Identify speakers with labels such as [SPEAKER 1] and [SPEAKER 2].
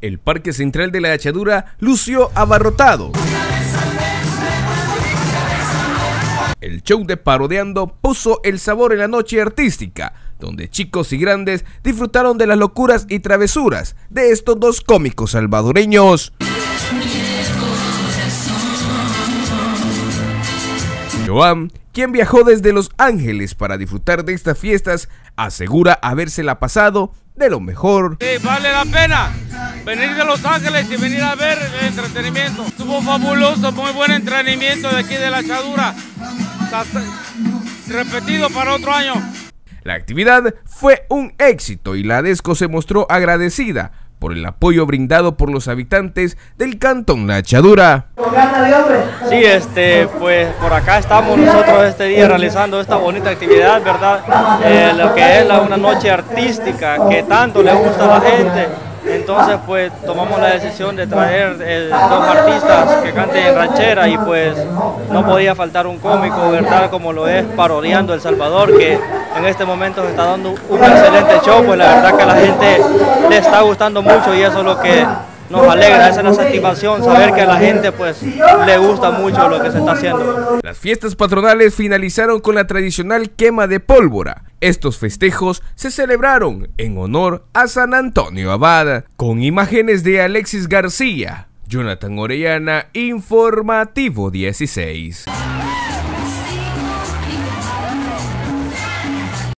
[SPEAKER 1] el Parque Central de la Hachadura lució abarrotado. El show de Parodeando puso el sabor en la noche artística, donde chicos y grandes disfrutaron de las locuras y travesuras de estos dos cómicos salvadoreños. Joan, quien viajó desde Los Ángeles para disfrutar de estas fiestas, asegura habérsela pasado de lo mejor.
[SPEAKER 2] Sí, vale la pena venir de Los Ángeles y venir a ver el entretenimiento. Estuvo fabuloso, muy buen entrenamiento de aquí de la Chadura. Repetido para otro año.
[SPEAKER 1] La actividad fue un éxito y la DESCO se mostró agradecida por el apoyo brindado por los habitantes del cantón Nachadura.
[SPEAKER 3] Sí, este, pues por acá estamos nosotros este día realizando esta bonita actividad, ¿verdad? Eh, lo que es la, una noche artística que tanto le gusta a la gente entonces pues tomamos la decisión de traer eh, dos artistas que canten en ranchera y pues no podía faltar un cómico, ¿verdad? Como lo es Parodiando El Salvador, que en este momento se está dando un excelente show, pues la verdad que a la gente le está gustando mucho y eso es lo que nos alegra, esa es la satisfacción, saber que a la gente pues le gusta mucho lo que se está haciendo.
[SPEAKER 1] Las fiestas patronales finalizaron con la tradicional quema de pólvora. Estos festejos se celebraron en honor a San Antonio Abad, con imágenes de Alexis García, Jonathan Orellana, Informativo 16.